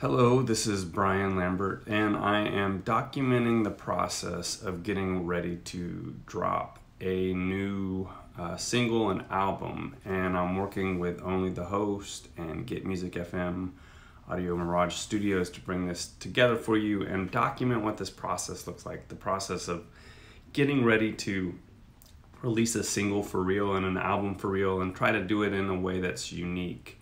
Hello, this is Brian Lambert, and I am documenting the process of getting ready to drop a new uh, single and album. And I'm working with Only the Host and Get Music FM Audio Mirage Studios to bring this together for you and document what this process looks like the process of getting ready to release a single for real and an album for real and try to do it in a way that's unique.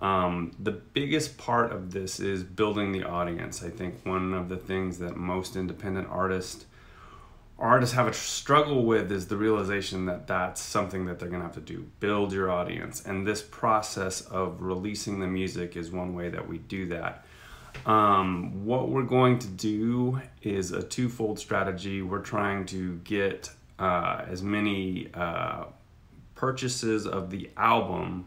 Um, the biggest part of this is building the audience. I think one of the things that most independent artists artists have a struggle with is the realization that that's something that they're going to have to do. Build your audience. And this process of releasing the music is one way that we do that. Um, what we're going to do is a twofold strategy. We're trying to get uh, as many uh, purchases of the album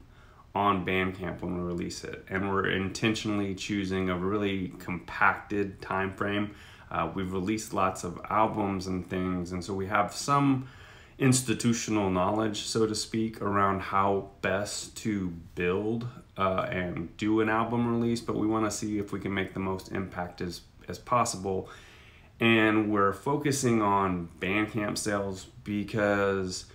on Bandcamp when we release it, and we're intentionally choosing a really compacted time frame. Uh, we've released lots of albums and things, and so we have some institutional knowledge, so to speak, around how best to build uh, and do an album release. But we want to see if we can make the most impact as as possible, and we're focusing on Bandcamp sales because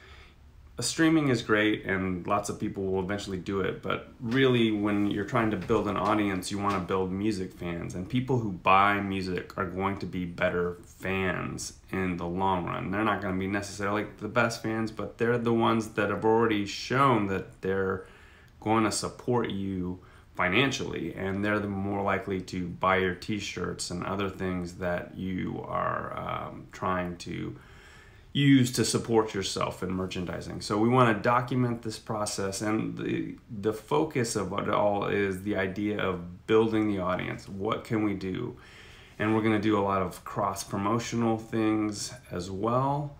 streaming is great and lots of people will eventually do it but really when you're trying to build an audience you want to build music fans and people who buy music are going to be better fans in the long run. They're not going to be necessarily the best fans but they're the ones that have already shown that they're going to support you financially and they're the more likely to buy your t-shirts and other things that you are um, trying to use to support yourself in merchandising. So we want to document this process and the the focus of it all is the idea of building the audience. What can we do? And we're going to do a lot of cross promotional things as well.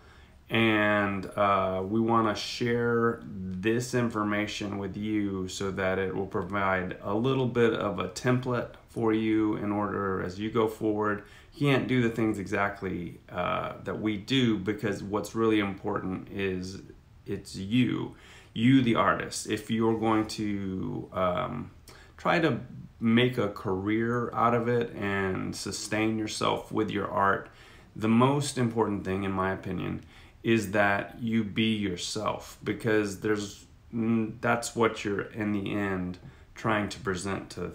And uh, we want to share this information with you so that it will provide a little bit of a template for you in order as you go forward can't do the things exactly uh, that we do because what's really important is it's you, you the artist. If you're going to um, try to make a career out of it and sustain yourself with your art, the most important thing, in my opinion, is that you be yourself because there's mm, that's what you're in the end trying to present to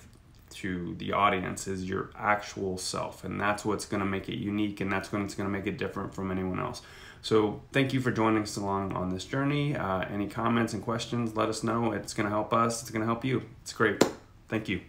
to the audience is your actual self and that's what's going to make it unique and that's what's going to make it different from anyone else. So thank you for joining us along on this journey. Uh, any comments and questions let us know. It's going to help us. It's going to help you. It's great. Thank you